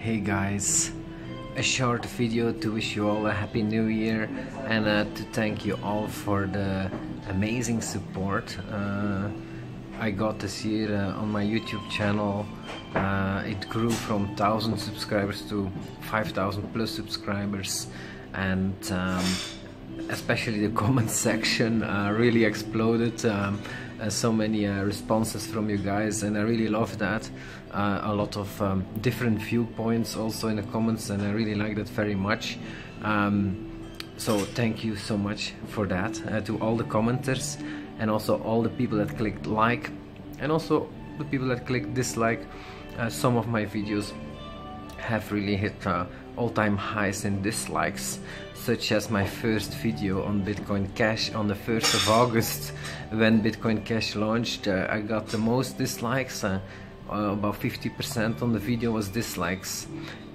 Hey guys, a short video to wish you all a happy new year and uh, to thank you all for the amazing support uh, I got this year uh, on my YouTube channel. Uh, it grew from 1000 subscribers to 5000 plus subscribers and um, especially the comment section uh, really exploded. Um, uh, so many uh, responses from you guys, and I really love that. Uh, a lot of um, different viewpoints also in the comments, and I really like that very much. Um, so thank you so much for that uh, to all the commenters, and also all the people that clicked like, and also the people that clicked dislike. Uh, some of my videos have really hit uh, all-time highs in dislikes such as my first video on Bitcoin Cash on the 1st of August. When Bitcoin Cash launched uh, I got the most dislikes uh, uh, about 50% on the video was dislikes.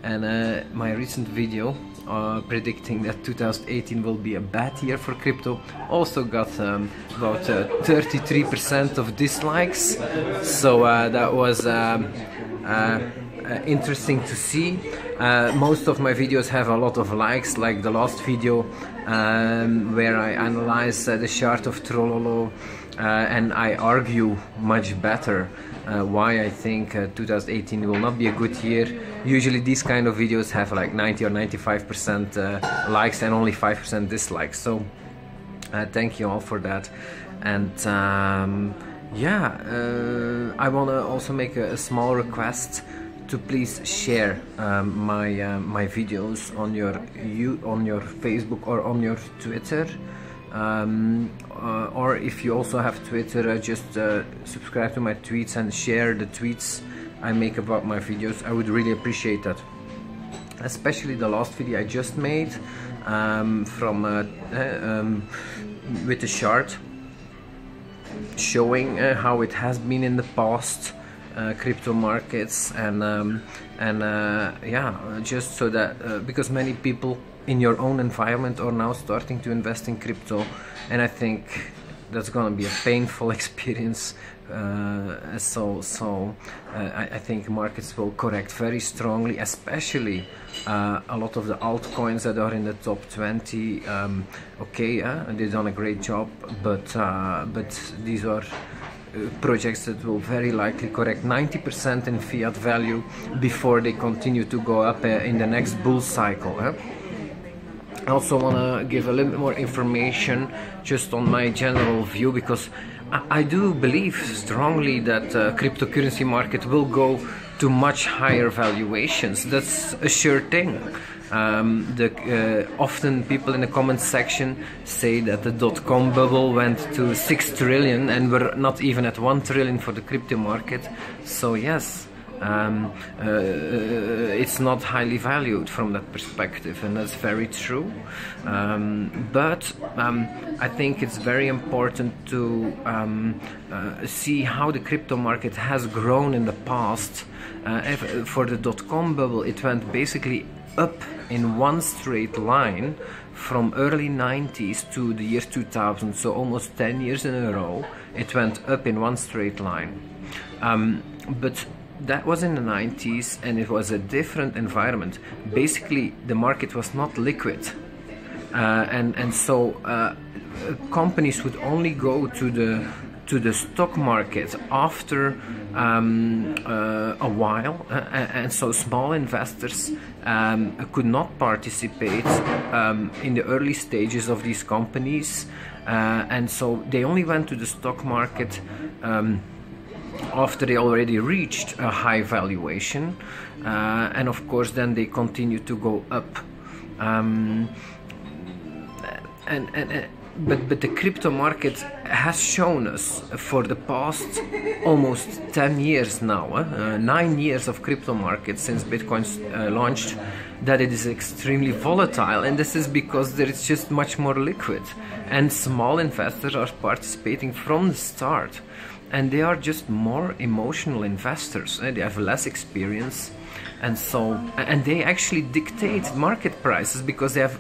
And uh, my recent video uh, predicting that 2018 will be a bad year for crypto also got um, about 33% uh, of dislikes. So that was um, uh, interesting to see. Uh, most of my videos have a lot of likes, like the last video um, where I analyze uh, the chart of Trololo and I argue much better uh, why I think uh, 2018 will not be a good year. Usually these kind of videos have like 90 or 95% uh, likes and only 5% dislikes. So thank you all for that. And um, yeah, I want to also make a, a small request to please share um, my uh, my videos on your you on your Facebook or on your Twitter. Um, uh, or if you also have Twitter, uh, just uh, subscribe to my tweets and share the tweets I make about my videos. I would really appreciate that. Especially the last video I just made um, from uh, uh, um, with the chart showing how it has been in the past uh, crypto markets and um, and uh, yeah just so that uh, because many people in your own environment are now starting to invest in crypto and I think that's gonna be a painful experience uh, so so uh, I, I, think markets will correct very strongly especially uh, a lot of the altcoins that are in the top 20 um, okay they've done a great job but but these are projects that will very likely correct 90% in fiat value before they continue to go up uh, in the next bull cycle. I also want to give a little bit more information just on my general view because I, I do believe strongly that uh, cryptocurrency market will go to much higher valuations. That's a sure thing. Um, the, uh, often people in the comments section say that the dot-com bubble went to 6 trillion and we're not even at 1 trillion for the crypto market. So yes, um, uh, it's not highly valued from that perspective, and that's very true. Um, but um, I think it's very important to um, uh, see how the crypto market has grown in the past. Uh, for the dot com bubble, it went basically up in one straight line from early 90s to the year 2000 so almost 10 years in a row it went up in one straight line. Um, but that was in the 90s and it was a different environment. Basically the market was not liquid. Uh, and and so uh, companies would only go to the to the stock market after um, uh, a while, uh, and so small investors um, could not participate um, in the early stages of these companies, uh, and so they only went to the stock market um, after they already reached a high valuation, uh, and of course, then they continue to go up. Um, and, and but but the crypto market has shown us for the past almost 10 years now uh, nine years of crypto market since bitcoin uh, launched that it is extremely volatile. And this is because there is just much more liquid and small investors are participating from the start. And they are just more emotional investors uh, they have less experience and so and they actually dictate market prices because they have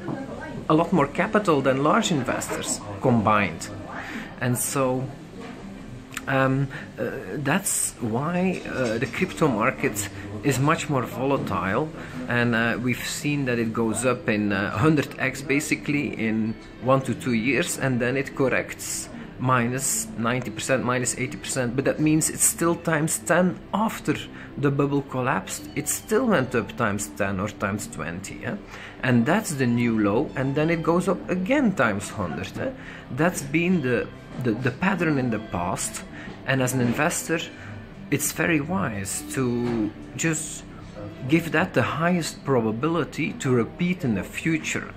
a lot more capital than large investors combined. And so Um, uh, that's why uh, the crypto market is much more volatile, and uh, we've seen that it goes up in 100x uh, basically in one to two years, and then it corrects minus 90%, minus 80%, but that means it's still times 10 after the bubble collapsed. It still went up times 10 or times 20, yeah? and that's the new low, and then it goes up again times 100. Eh? That's been the, the, the pattern in the past, and as an investor, it's very wise to just give that the highest probability to repeat in the future.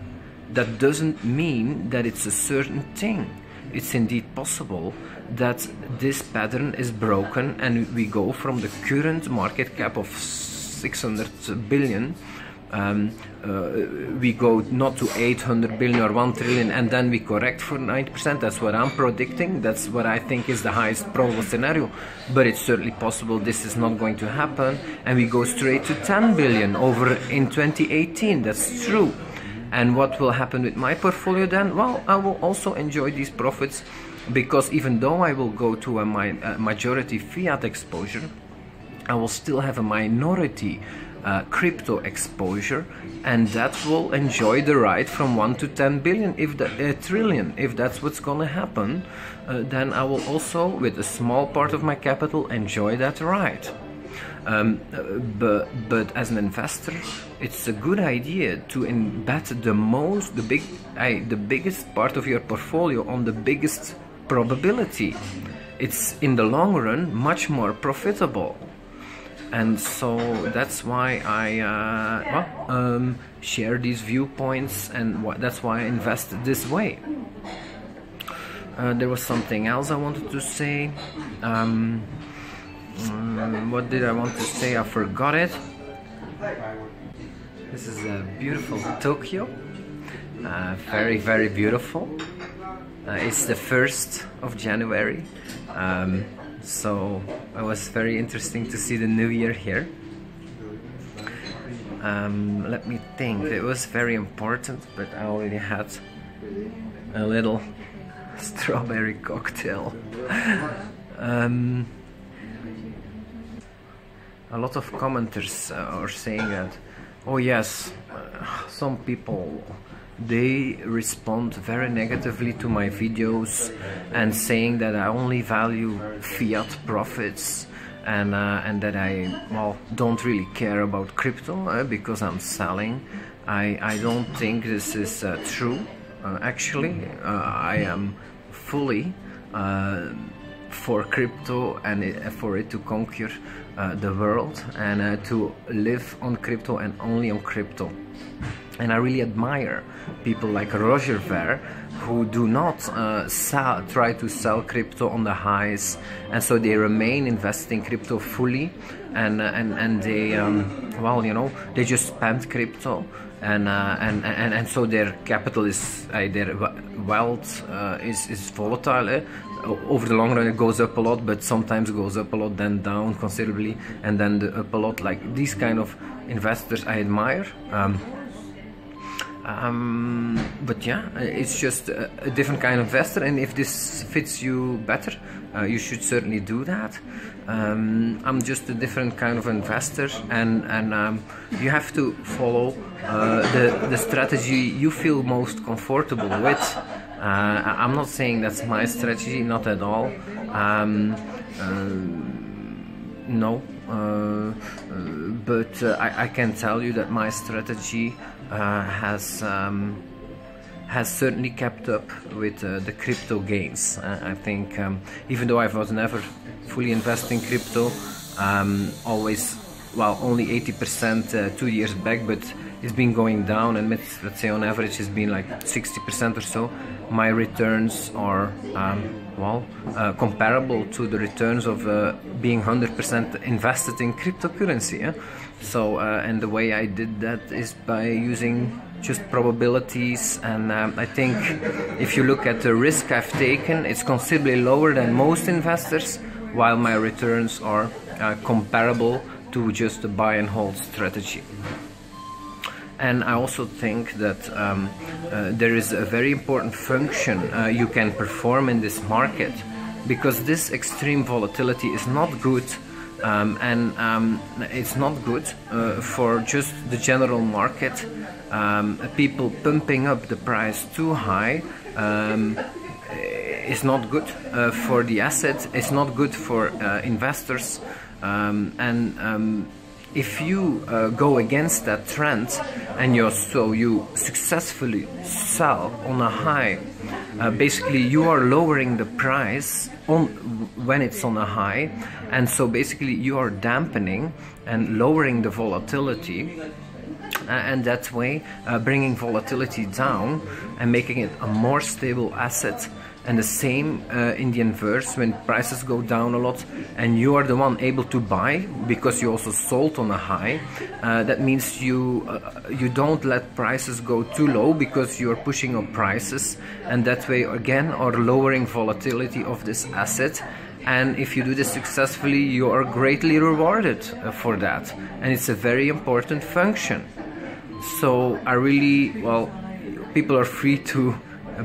That doesn't mean that it's a certain thing it's indeed possible that this pattern is broken and we go from the current market cap of 600 billion um, uh, we go not to 800 billion or 1 trillion and then we correct for 90% that's what i'm predicting. That's what i think is the highest probable scenario. But it's certainly possible this is not going to happen and we go straight to 10 billion over in 2018 that's true and what will happen with my portfolio then? Well, I will also enjoy these profits because even though I will go to a, a majority fiat exposure, I will still have a minority uh, crypto exposure and that will enjoy the ride from 1 to 10 billion if the trillion if that's what's gonna happen uh, then I will also with a small part of my capital enjoy that ride um, but, but as an investor, it's a good idea to embed the most, the big, uh, the biggest part of your portfolio on the biggest probability. It's in the long run much more profitable, and so that's why I uh, well, um, share these viewpoints, and wh that's why I invest this way. Uh, there was something else I wanted to say. Um, um, what did I want to say? I forgot it. This is a beautiful Tokyo. Uh, very, very beautiful. Uh, it's the 1st of January. Um, so it was very interesting to see the new year here. Um, let me think. It was very important, but I already had a little strawberry cocktail. um, a lot of commenters uh, are saying that oh yes uh, some people they respond very negatively to my videos and saying that I only value fiat profits and uh, and that I well don't really care about crypto uh, because I'm selling. I I don't think this is uh, true. Uh, actually I am fully for crypto and for it to conquer uh, the world and uh, to live on crypto and only on crypto. And I really admire people like Roger Ver who do not uh, sell, try to sell crypto on the highs, and so they remain investing crypto fully, and uh, and and they um, well you know they just spend crypto and, uh, and, and and so their capital is uh, their wealth uh, is is volatile. Eh? Over the long run, it goes up a lot, but sometimes goes up a lot, then down considerably, and then the, up a lot. Like these kind of investors, I admire. Um, um, but yeah, it's just a, different kind of investor, and if this fits you better, uh, you should certainly do that. Um, I'm just a different kind of investor, and and um, you have to follow uh, the the strategy you feel most comfortable with. Uh, I'm not saying that's my strategy, not at all. Um, uh, no, uh, uh, but I, I, can tell you that my strategy has. Um, has certainly kept up with uh, the crypto gains. Uh, I think um, even though I was never fully invested in crypto, um, always, well, only 80% uh, two years back, but it's been going down and let's say on average it's been like 60% or so. My returns are, um, well, uh, comparable to the returns of uh, being 100% invested in cryptocurrency. Yeah? So, uh, and the way I did that is by using just probabilities and um, I think if you look at the risk I've taken it's considerably lower than most investors while my returns are uh, comparable to just a buy and hold strategy and I also think that um, uh, there is a very important function uh, you can perform in this market because this extreme volatility is not good um, and um, it's not good uh, for just the general market. Um, people pumping up the price too high um, is not good uh, for the asset. It's not good for uh, investors, um, and if you uh, go against that trend and you so you successfully sell on a high, uh, basically you are lowering the price on when it's on a high, and so basically you are dampening and lowering the volatility. Uh, and that way uh, bringing volatility down and making it a more stable asset and the same uh, in the inverse when prices go down a lot and you are the one able to buy because you also sold on a high uh, that means you uh, you don't let prices go too low because you're pushing up prices. And that way again are lowering volatility of this asset. And if you do this successfully you are greatly rewarded uh, for that. And it's a very important function. So I really well people are free to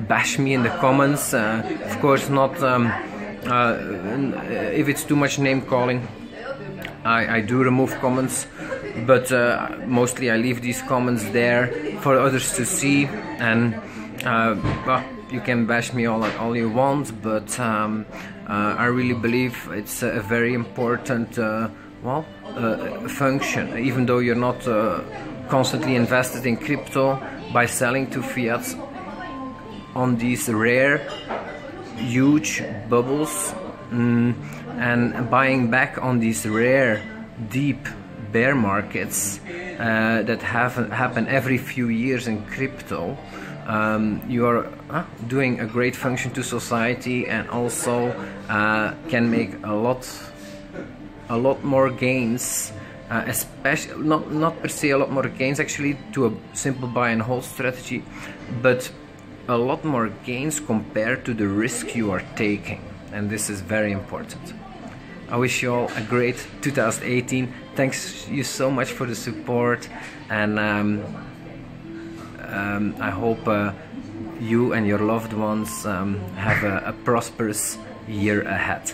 bash me in the comments. Uh, of course, not um, uh, if it's too much name calling. I, I do remove comments, but uh, mostly I leave these comments there for others to see. And uh, well, you can bash me all all you want, but um, uh, I really believe it's a very important uh, well function. Even though you're not constantly invested in crypto by selling to fiat on these rare huge bubbles mm, and buying back on these rare deep bear markets uh, that have happen every few years in crypto. Um, you are uh, doing a great function to society and also uh, can make a lot a lot more gains uh, especially not not per se a lot more gains actually to a simple buy and hold strategy but a lot more gains compared to the risk you are taking and this is very important. I wish you all a great 2018. Thanks you so much for the support and um, um, I hope uh, you and your loved ones um, have a, a prosperous year ahead.